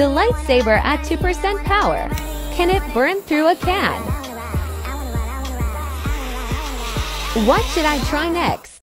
The lightsaber at 2% power. Can it burn through a can? What should I try next?